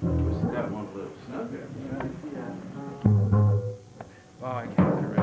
Twisted that one loose. Okay. Oh, I can't get it right.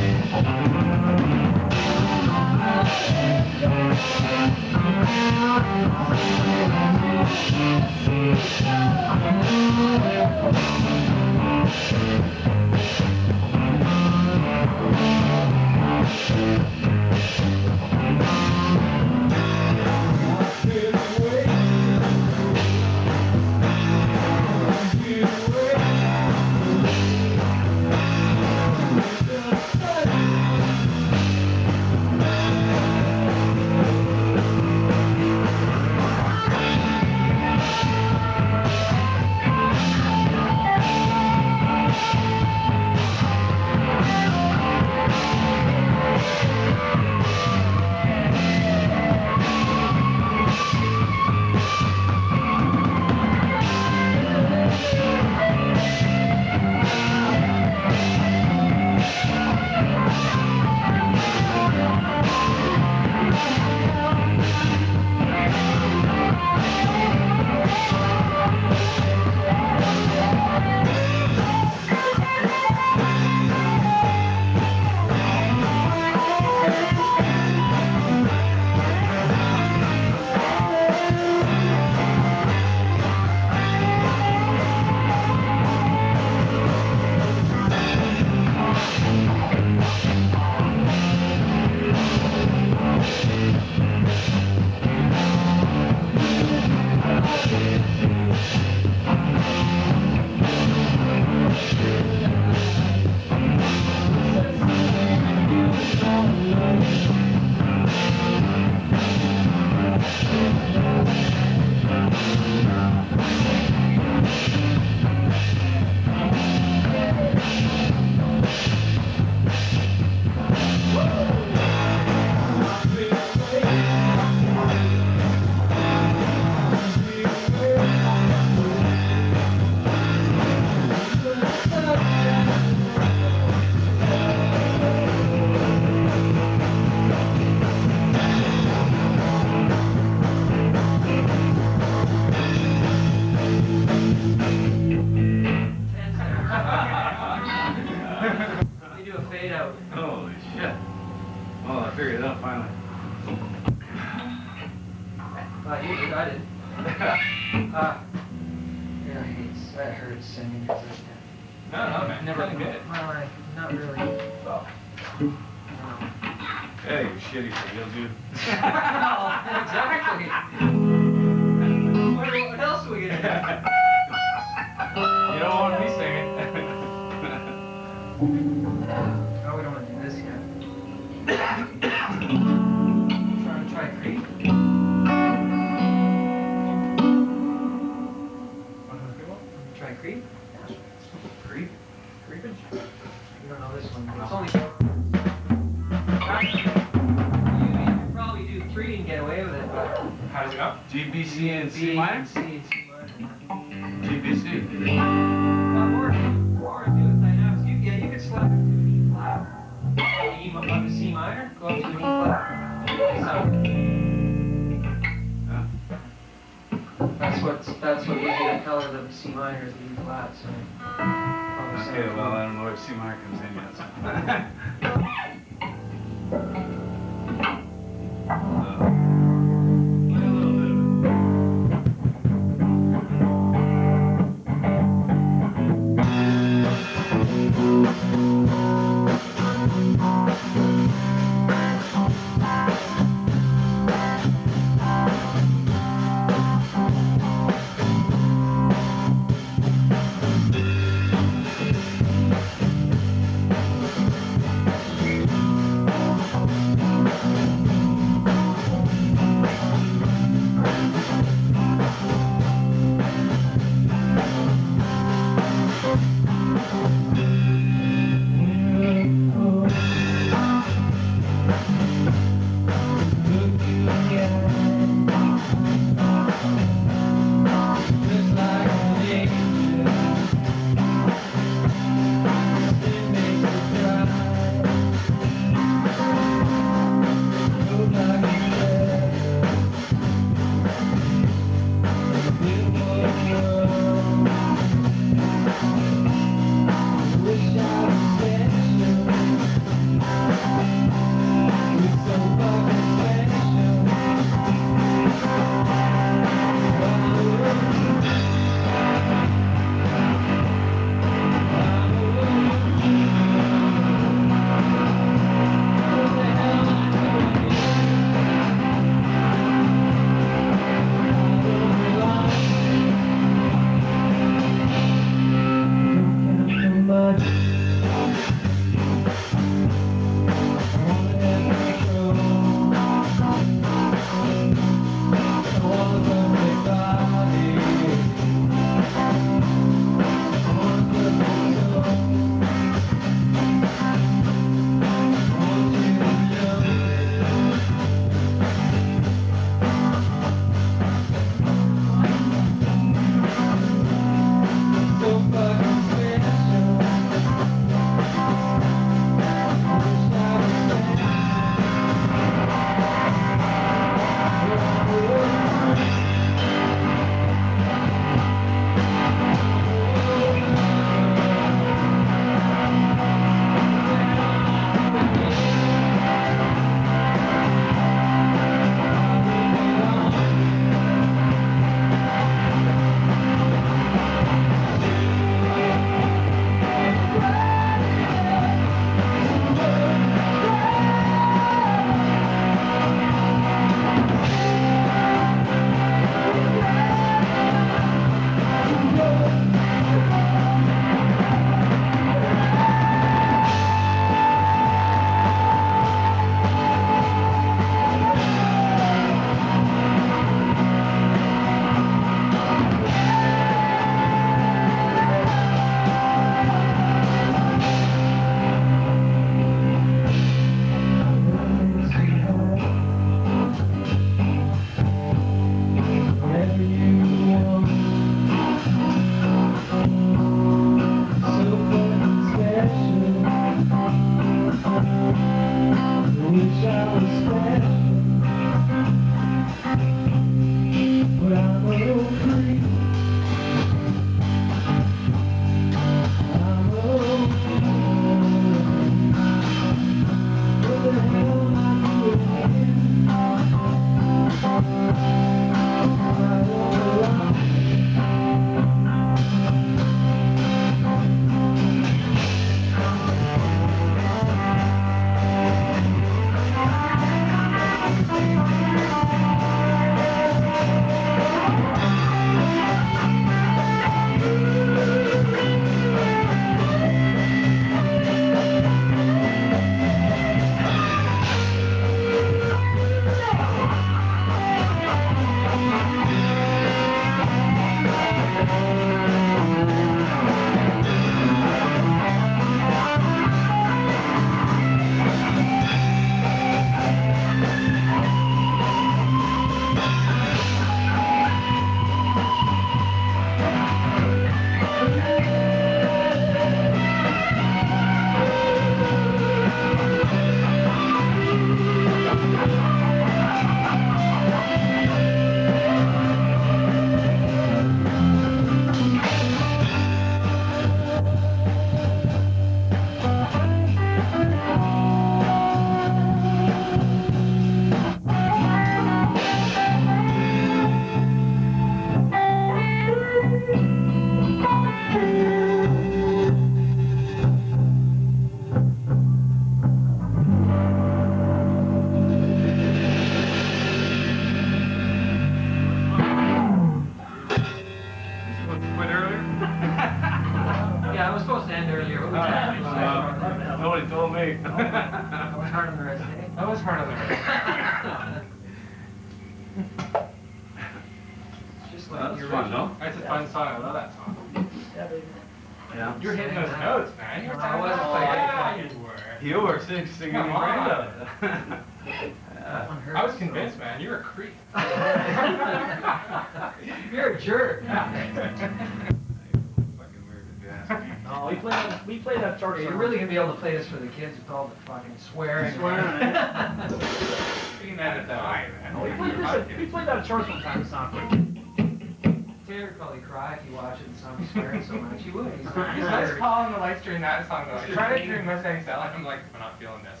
that song though. Try to do Mustang Sally. I'm like, I'm not feeling this.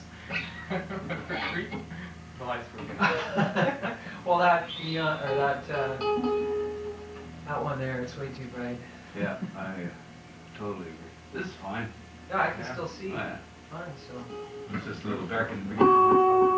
the lights were Well, that neon or that uh, that one there—it's way too bright. Yeah, I uh, totally agree. This is fine. Yeah, I can yeah. still see. Oh, yeah. Fine, so. It's just a little dark in the beginning.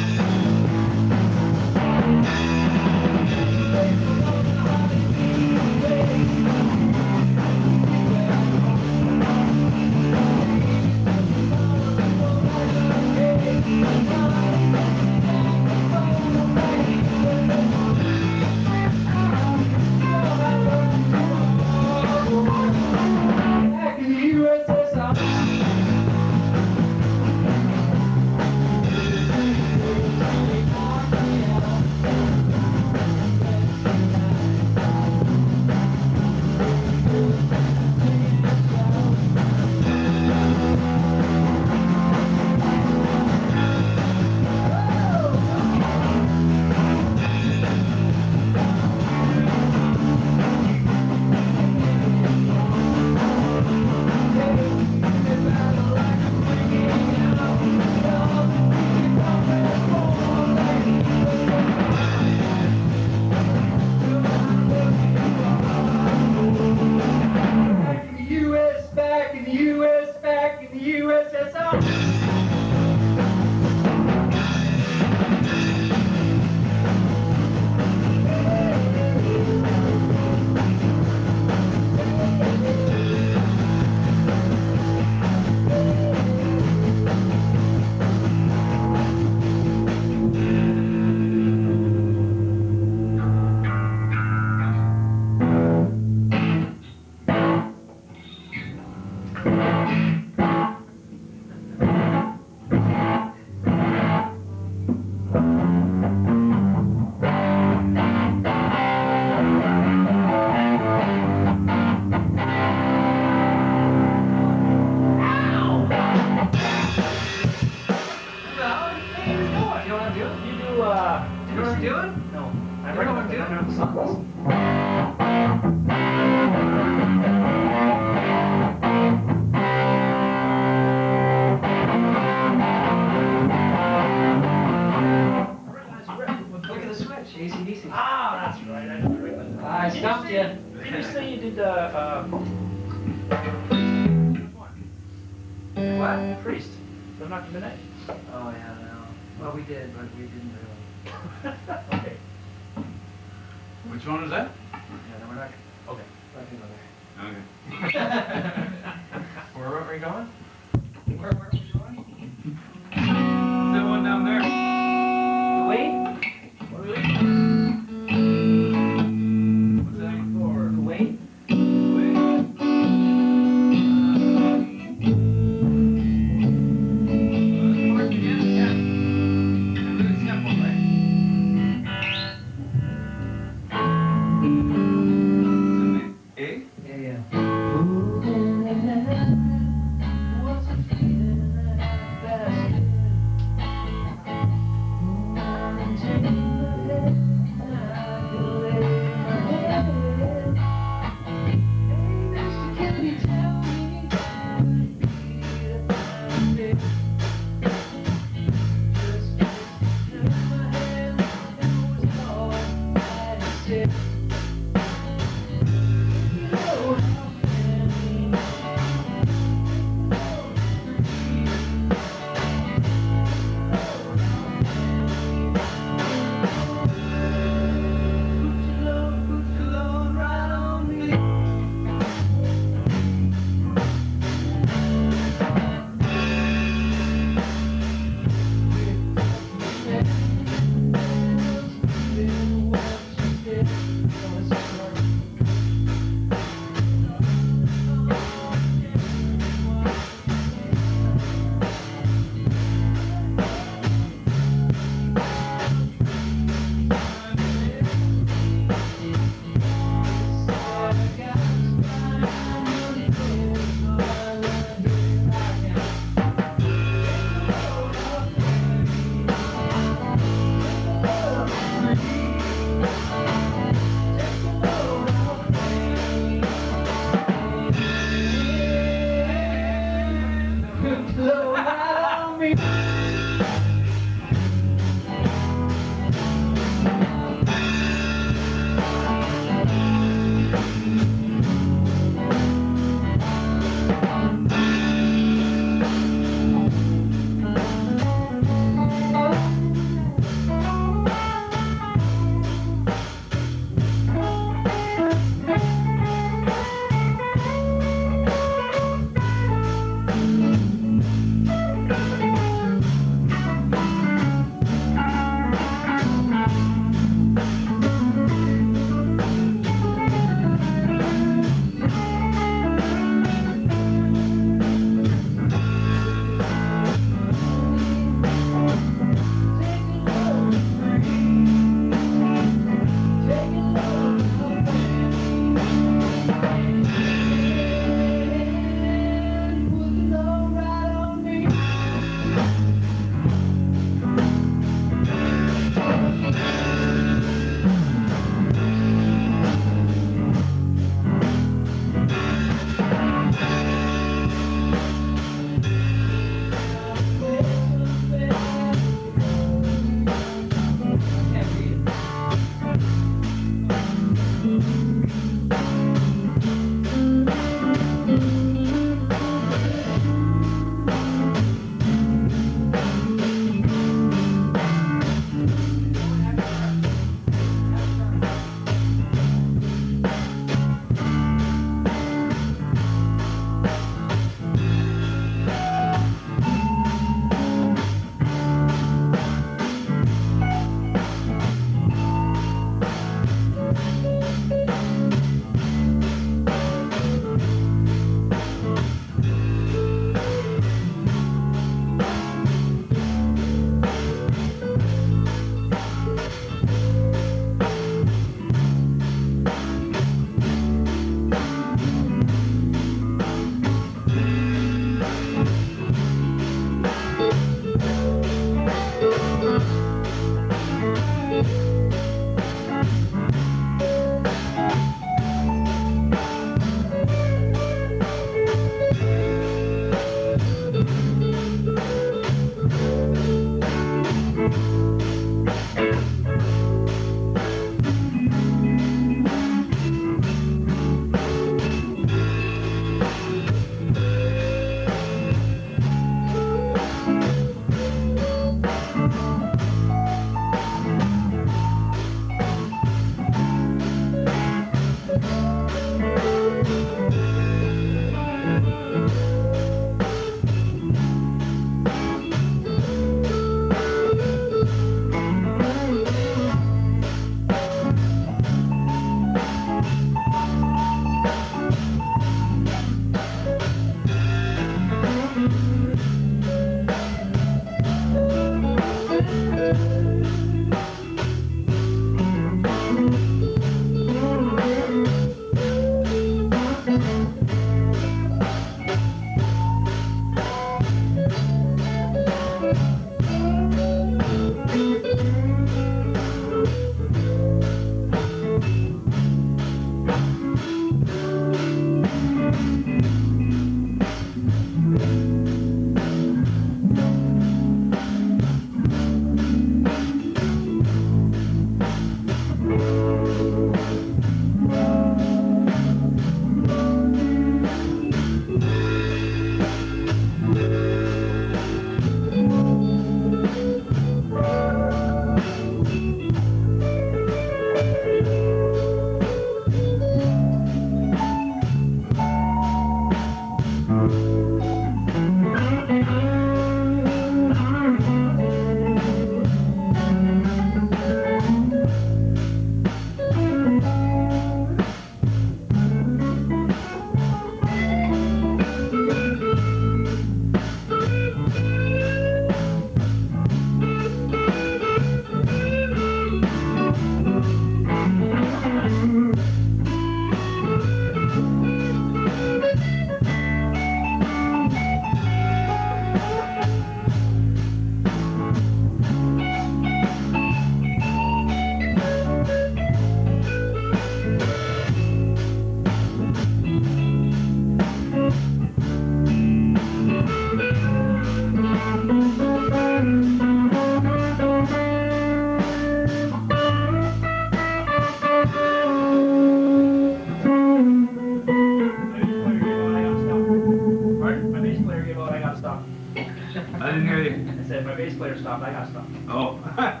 my bass player stopped, I got stopped. Oh.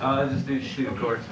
Uh, I just do shoot, of course.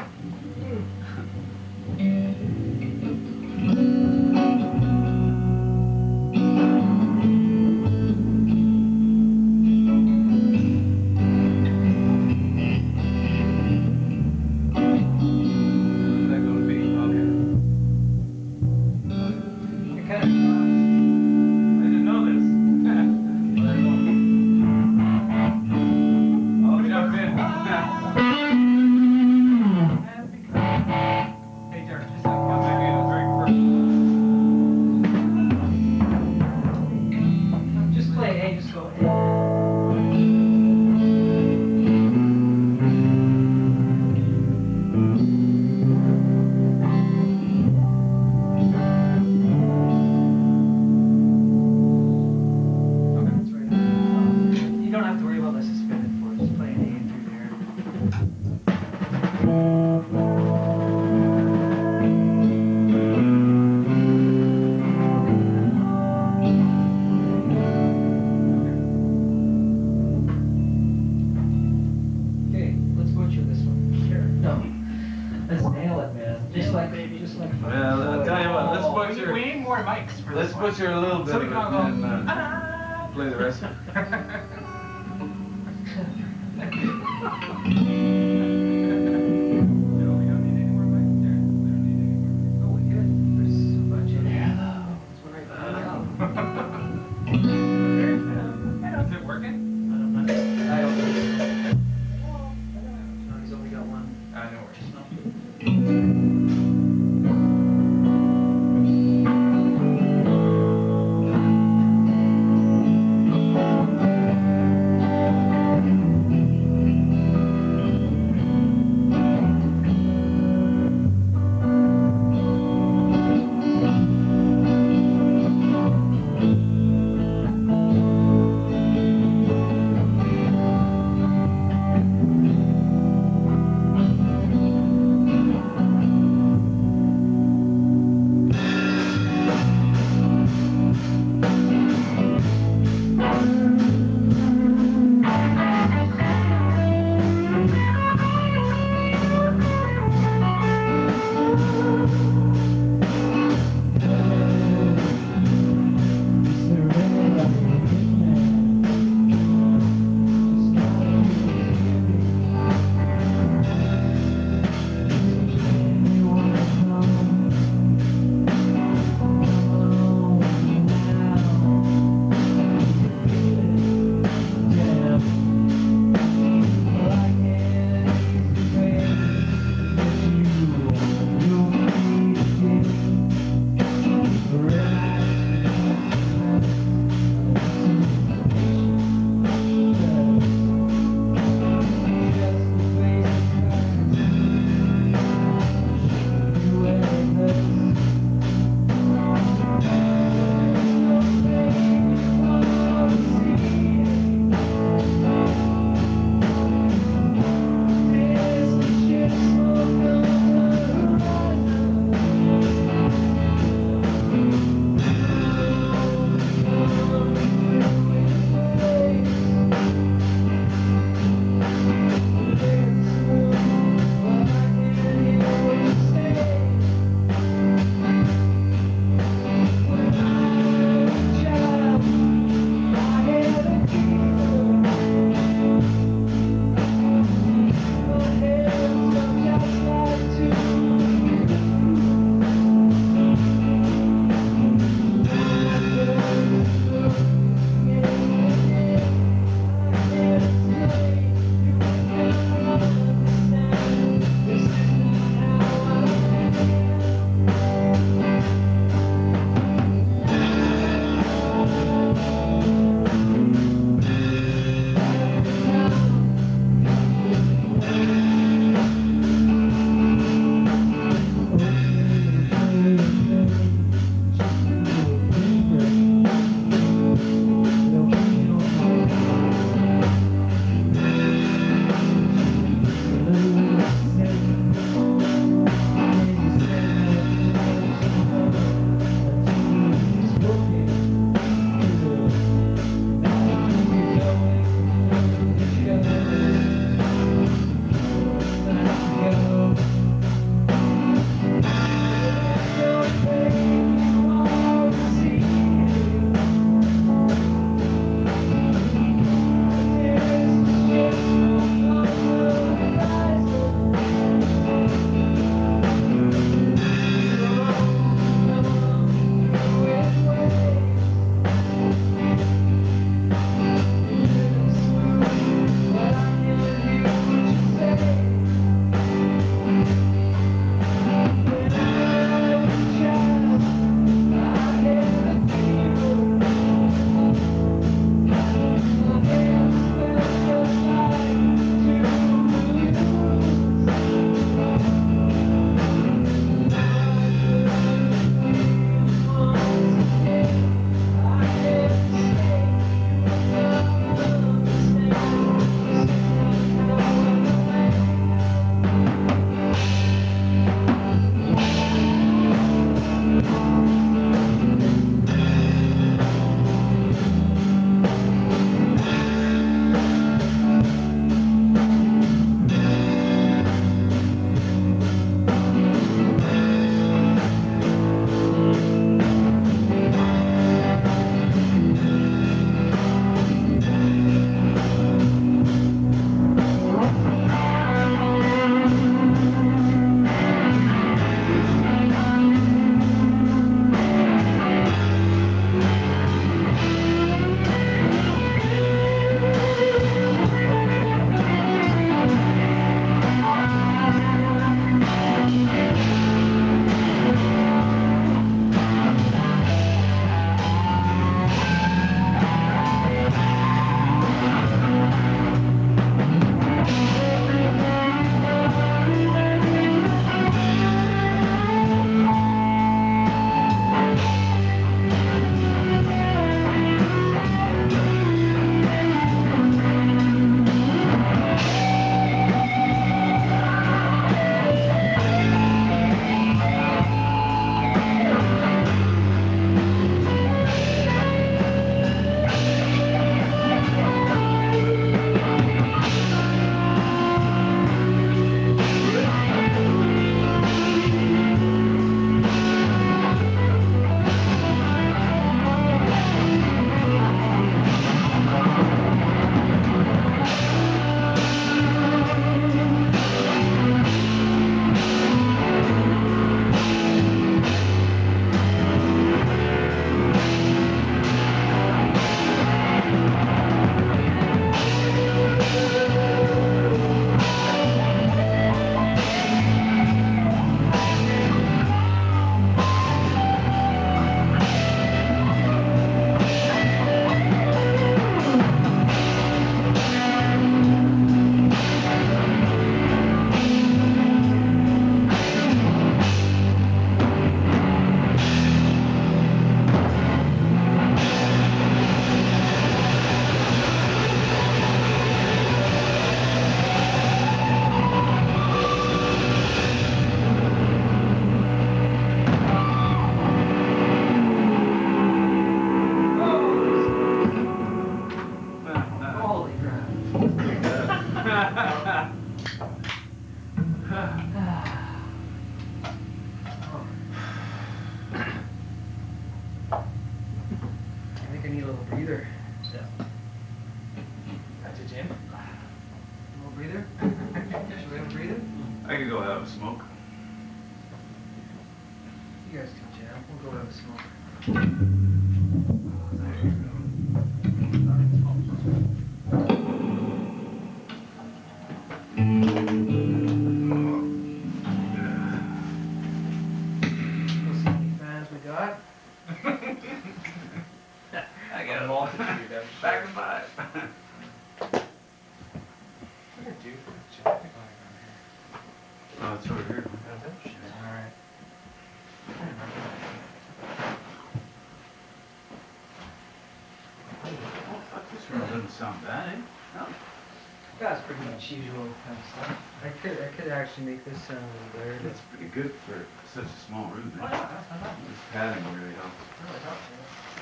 could actually make this sound a little better. That's pretty good for such a small room. Eh? Oh, yeah. This padding really helps. Really helps, yeah.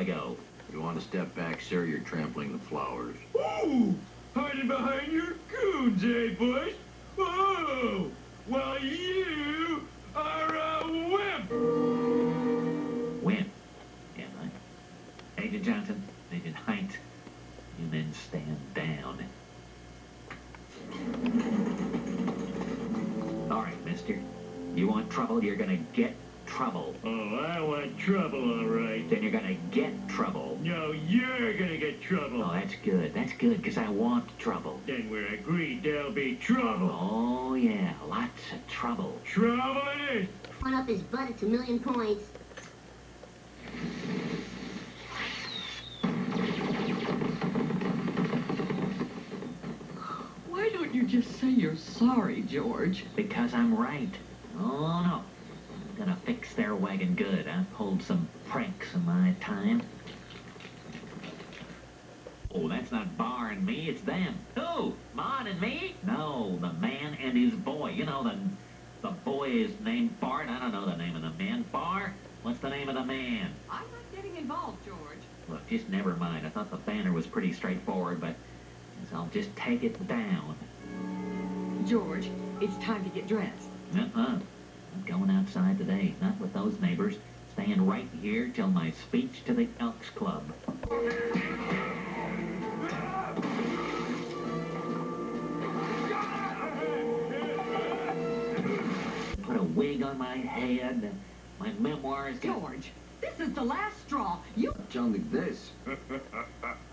Ago. You want to step back, sir? You're trampling the flowers. Ooh, hiding behind your goons, eh, Bush? That's good. That's good, because I want trouble. Then we're agreed there'll be trouble. Oh, yeah, lots of trouble. Trouble it is. One up his butt, it's a million points. Why don't you just say you're sorry, George? Because I'm right. Oh, no. I'm gonna fix their wagon good. I've pulled some pranks in my time. Oh, that's not Bar and me, it's them. Who? Mon and me? No, the man and his boy. You know, the, the boy is named Bart. I don't know the name of the man. Bar? What's the name of the man? I'm not getting involved, George. Look, just never mind. I thought the banner was pretty straightforward, but I'll just take it down. George, it's time to get dressed. Uh-uh. I'm going outside today, not with those neighbors. Staying right here till my speech to the Elks Club. Put a wig on my head. My memoirs. George, this is the last straw. You Tell me this.